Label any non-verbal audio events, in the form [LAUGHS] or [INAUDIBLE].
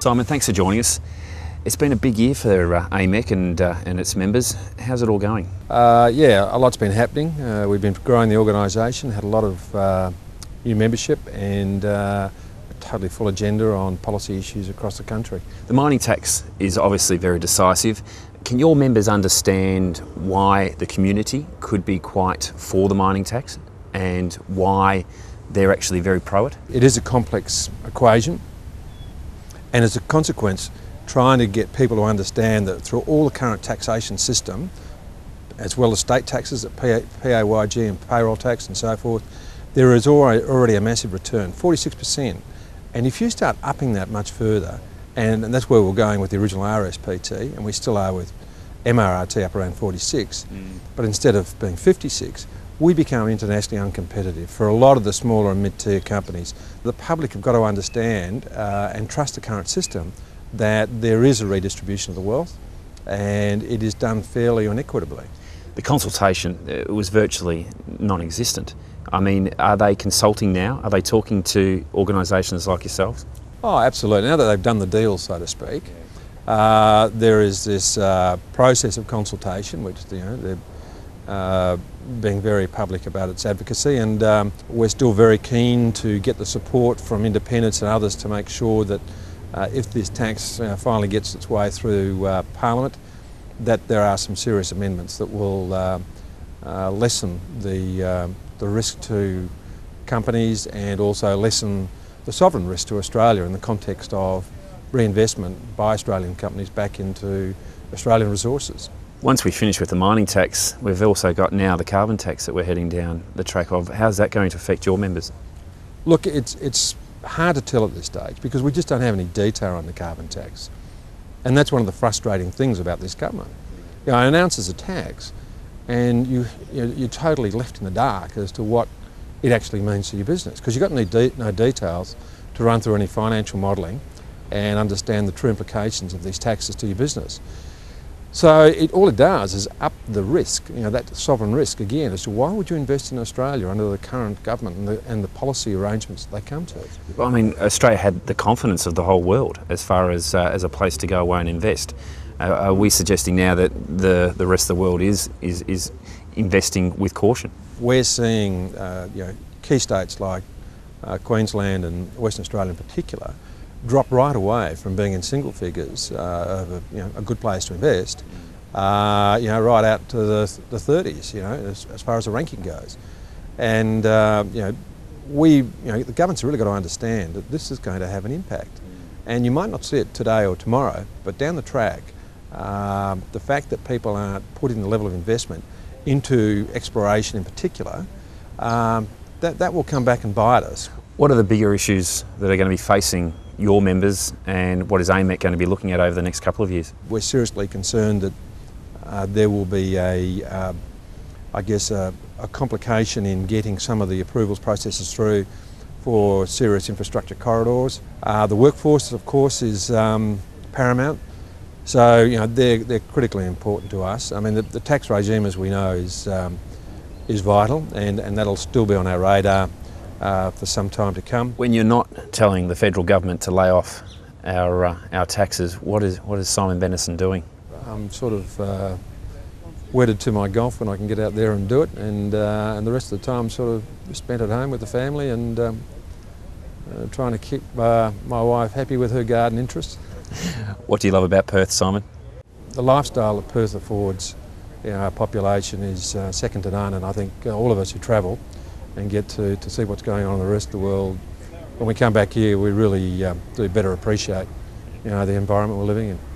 Simon, thanks for joining us. It's been a big year for uh, AMEC and, uh, and its members. How's it all going? Uh, yeah, a lot's been happening. Uh, we've been growing the organisation, had a lot of uh, new membership and uh, a totally full agenda on policy issues across the country. The mining tax is obviously very decisive. Can your members understand why the community could be quite for the mining tax and why they're actually very pro it? It is a complex equation and as a consequence trying to get people to understand that through all the current taxation system, as well as state taxes, at PAYG and payroll tax and so forth, there is already a massive return, 46%. And if you start upping that much further, and, and that's where we're going with the original RSPT, and we still are with MRRT up around 46, mm. but instead of being 56, we become internationally uncompetitive for a lot of the smaller and mid-tier companies. The public have got to understand uh, and trust the current system that there is a redistribution of the wealth and it is done fairly and equitably. The consultation uh, was virtually non-existent. I mean, are they consulting now? Are they talking to organisations like yourselves? Oh, absolutely. Now that they've done the deal, so to speak, uh, there is this uh, process of consultation, which you know they're uh, being very public about its advocacy, and um, we're still very keen to get the support from independents and others to make sure that uh, if this tax uh, finally gets its way through uh, Parliament, that there are some serious amendments that will uh, lessen the, uh, the risk to companies and also lessen the sovereign risk to Australia in the context of reinvestment by Australian companies back into Australian resources. Once we finish with the mining tax, we've also got now the carbon tax that we're heading down the track of. How's that going to affect your members? Look, it's, it's hard to tell at this stage because we just don't have any detail on the carbon tax. And that's one of the frustrating things about this government. You know, it announces a tax and you, you're totally left in the dark as to what it actually means to your business because you've got no, de no details to run through any financial modelling and understand the true implications of these taxes to your business. So it, all it does is up the risk, you know, that sovereign risk again as to why would you invest in Australia under the current government and the, and the policy arrangements they come to. Well, I mean, Australia had the confidence of the whole world as far as, uh, as a place to go away and invest. Uh, are we suggesting now that the, the rest of the world is, is, is investing with caution? We're seeing uh, you know, key states like uh, Queensland and Western Australia in particular drop right away from being in single figures uh, of a, you know, a good place to invest, uh, you know, right out to the, the 30s, you know, as, as far as the ranking goes. And, uh, you know, we, you know, the government's really got to understand that this is going to have an impact. And you might not see it today or tomorrow, but down the track, um, the fact that people aren't putting the level of investment into exploration in particular, um, that, that will come back and bite us. What are the bigger issues that are going to be facing your members and what is AMEC going to be looking at over the next couple of years? We're seriously concerned that uh, there will be a, uh, I guess, a, a, complication in getting some of the approvals processes through for serious infrastructure corridors. Uh, the workforce, of course, is um, paramount. So, you know, they're, they're critically important to us. I mean, the, the tax regime, as we know, is, um, is vital and, and that'll still be on our radar uh, for some time to come. When you're not telling the federal government to lay off our, uh, our taxes, what is, what is Simon Bennison doing? I'm sort of uh, wedded to my golf when I can get out there and do it, and, uh, and the rest of the time sort of spent at home with the family and um, uh, trying to keep uh, my wife happy with her garden interests. [LAUGHS] what do you love about Perth, Simon? The lifestyle that Perth affords you know, our population is second to none, and I think all of us who travel and get to, to see what's going on in the rest of the world. When we come back here, we really um, do better appreciate you know, the environment we're living in.